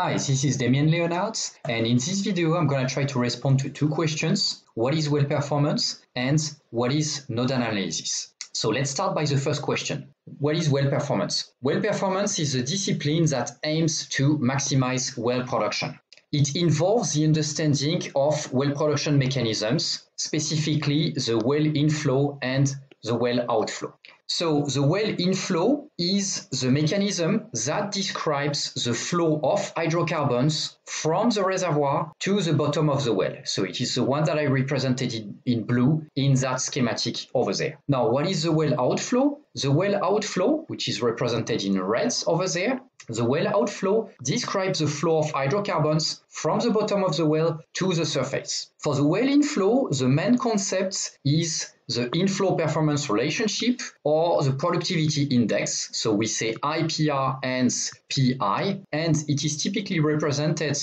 Hi, this is Damien Leonard, and in this video I'm going to try to respond to two questions. What is well performance and what is node analysis? So let's start by the first question. What is well performance? Well performance is a discipline that aims to maximize well production. It involves the understanding of well production mechanisms, specifically the well inflow and the well outflow. So the well inflow is the mechanism that describes the flow of hydrocarbons from the reservoir to the bottom of the well. So it is the one that I represented in, in blue in that schematic over there. Now, what is the well outflow? The well outflow, which is represented in reds over there, the well outflow describes the flow of hydrocarbons from the bottom of the well to the surface. For the well inflow, the main concept is the inflow performance relationship or the productivity index. So we say IPR and PI, and it is typically represented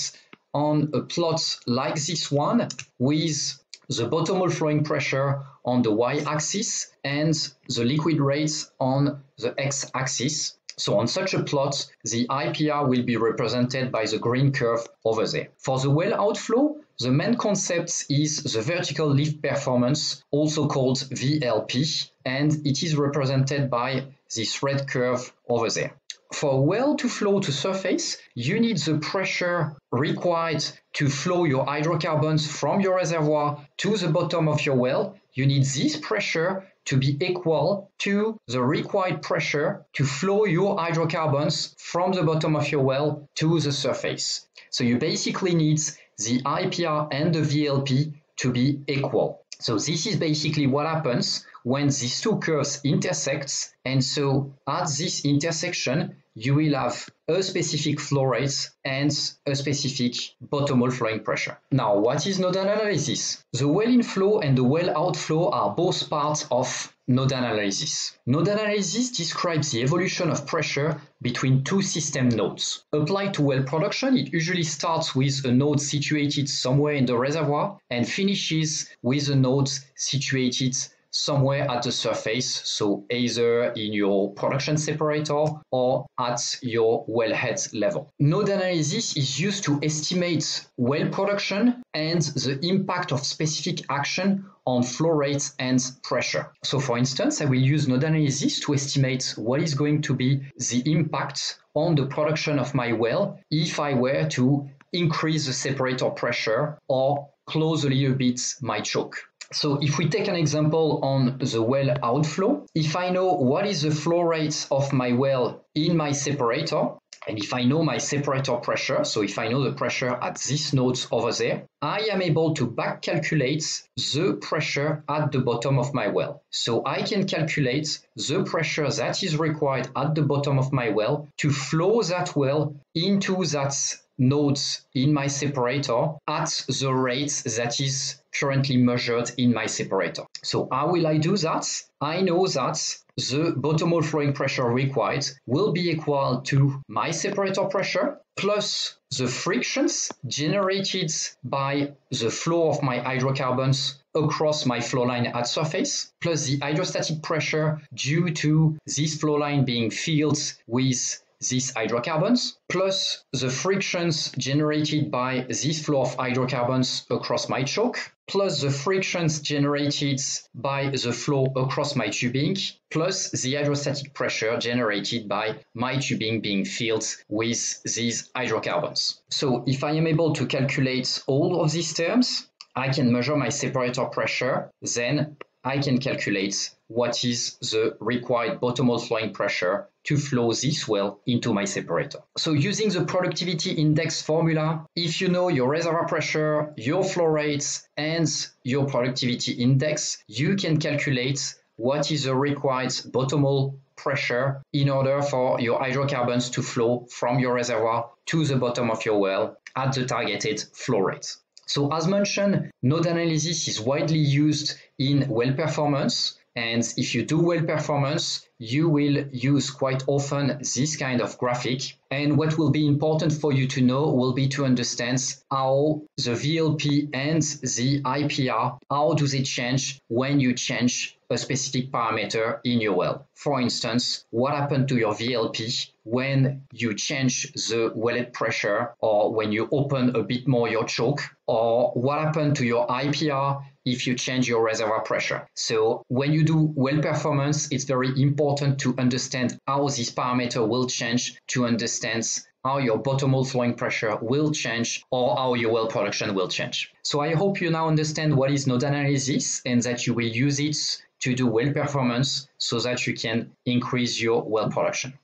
on a plot like this one with the bottom flowing pressure on the y-axis and the liquid rates on the x-axis. So on such a plot, the IPR will be represented by the green curve over there. For the well outflow, the main concept is the vertical lift performance, also called VLP, and it is represented by this red curve over there. For a well to flow to surface, you need the pressure required to flow your hydrocarbons from your reservoir to the bottom of your well. You need this pressure to be equal to the required pressure to flow your hydrocarbons from the bottom of your well to the surface. So you basically need the IPR and the VLP to be equal. So this is basically what happens when these two curves intersects. And so at this intersection, you will have a specific flow rate and a specific bottom hole flowing pressure. Now, what is node analysis? The well inflow and the well outflow are both parts of node analysis. Node analysis describes the evolution of pressure between two system nodes. Applied to well production, it usually starts with a node situated somewhere in the reservoir and finishes with a node situated somewhere at the surface, so either in your production separator or at your wellhead level. Node analysis is used to estimate well production and the impact of specific action on flow rates and pressure. So for instance, I will use node analysis to estimate what is going to be the impact on the production of my well if I were to increase the separator pressure or close a little bit my choke. So if we take an example on the well outflow, if I know what is the flow rate of my well in my separator, and if I know my separator pressure, so if I know the pressure at this node over there, I am able to back calculate the pressure at the bottom of my well. So I can calculate the pressure that is required at the bottom of my well to flow that well into that nodes in my separator at the rate that is currently measured in my separator. So how will I do that? I know that the bottom hole flowing pressure required will be equal to my separator pressure plus the frictions generated by the flow of my hydrocarbons across my flow line at surface, plus the hydrostatic pressure due to this flow line being filled with these hydrocarbons, plus the frictions generated by this flow of hydrocarbons across my choke, plus the frictions generated by the flow across my tubing, plus the hydrostatic pressure generated by my tubing being filled with these hydrocarbons. So if I am able to calculate all of these terms, I can measure my separator pressure, then I can calculate what is the required bottom hole flowing pressure to flow this well into my separator. So using the productivity index formula, if you know your reservoir pressure, your flow rates, and your productivity index, you can calculate what is the required bottom hole pressure in order for your hydrocarbons to flow from your reservoir to the bottom of your well at the targeted flow rate. So as mentioned, node analysis is widely used in well performance. And if you do well performance, you will use quite often this kind of graphic. And what will be important for you to know will be to understand how the VLP and the IPR, how do they change when you change a specific parameter in your well. For instance, what happened to your VLP when you change the wellhead pressure or when you open a bit more your choke or what happened to your IPR if you change your reservoir pressure. So when you do well performance, it's very important to understand how this parameter will change to understand how your bottom hole flowing pressure will change or how your well production will change. So I hope you now understand what is node analysis and that you will use it to do well performance so that you can increase your well production.